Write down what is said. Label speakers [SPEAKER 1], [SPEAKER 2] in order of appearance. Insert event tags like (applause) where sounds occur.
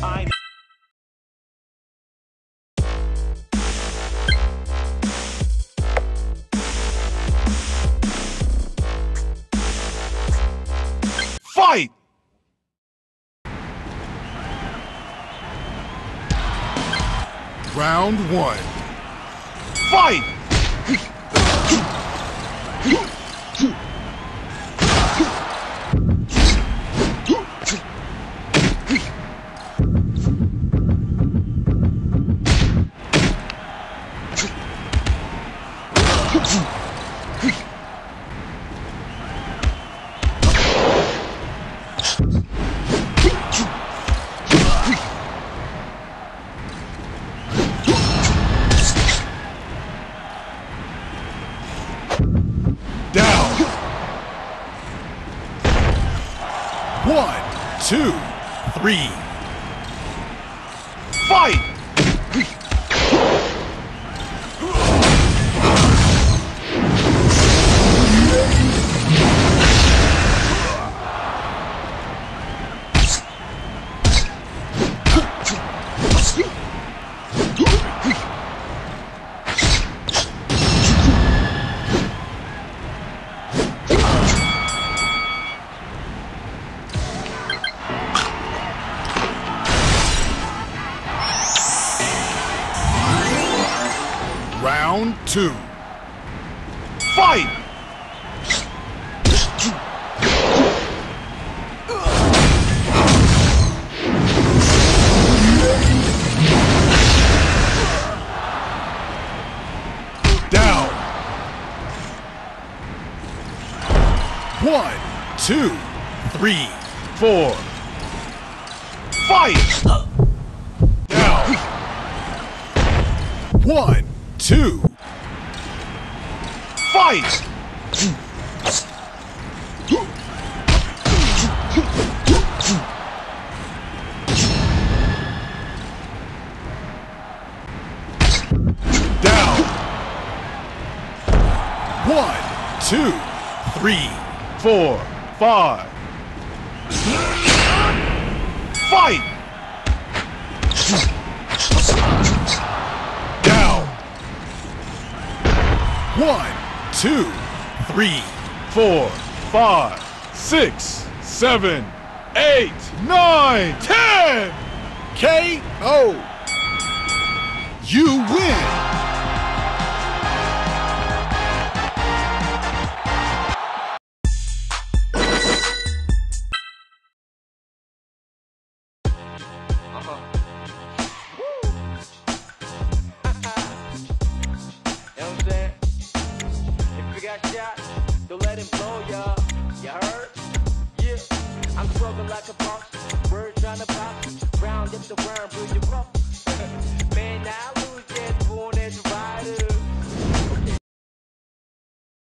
[SPEAKER 1] I
[SPEAKER 2] Fight! Round one. Fight! (laughs) One, two, three. Fight! Round two. Fight! Down. One, two, three, four. Fight! Down. One, two. Fight! Down. One, two, three, four, five. Fight! Down. One, two, three, four, five, six, seven, eight, nine, ten. KO. You win.
[SPEAKER 1] Shot, don't let him blow ya. You heard? Yeah. I'm struggling like a boss. Bird trying to box. Round if the worm, will you rough?